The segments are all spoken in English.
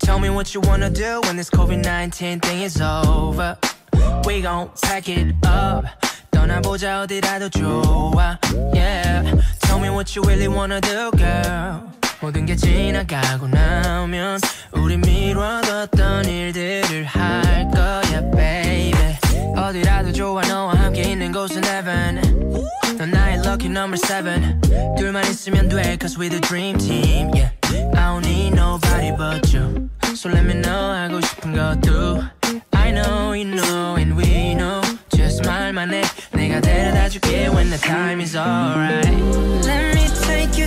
Tell me what you wanna do when this COVID-19 thing is over. We gon' pack it up. 떠나보자 어디라도 좋아. Yeah. Tell me what you really wanna do, girl. 모든 게 지나가고 나면 우리 미뤄뒀던 일들을 할 거야, baby. 어디라도 좋아 너와 함께 있는 곳은 heaven. 넌 나의 lucky number seven. 둘만 있으면 돼, cause we the dream team. Yeah. I don't need Just 말만 해. 내가 데려다 줄게 when the time is alright. Let me take you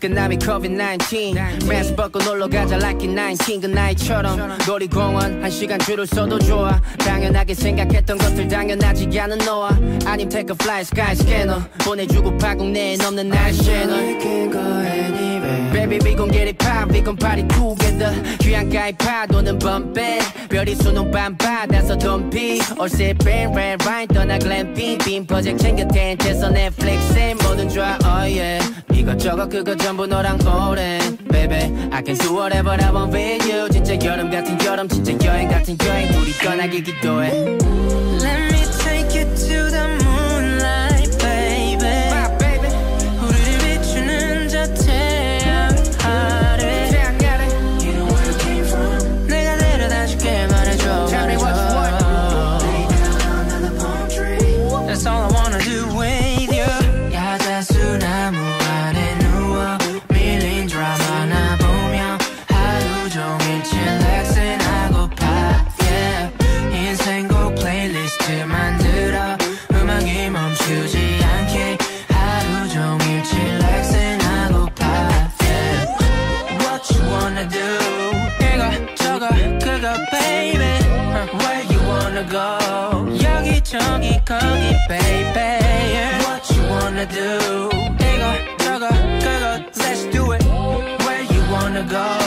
끝남이 COVID-19 마스크 벗고 놀러 가자 like it 19 그 나이처럼 놀이공원 한 시간 줄을 서도 좋아 당연하게 생각했던 것들 당연하지 않은 너와 아님 take a flight sky scanner 보내주고 파국 내에 넘는 날씨에 널 We can go anywhere Baby we gon' get it pop we gon' party together 휴양가의 파도는 bumpin' 별이 수놓 밤바다서 덤피 All sippin' red wine 떠나 glamping 빔 프로젝트 챙겨 텐트에서 넷플릭스에 뭐든 좋아 oh yeah 이것저것 그거 전부 너랑 오랜 Baby I can do whatever I want with you 진짜 여름 같은 여름 진짜 여행 같은 여행 둘이 떠나길 기도해 Let me take you to the 저기 거기 baby What you wanna do 이거 저거 그거 Let's do it Where you wanna go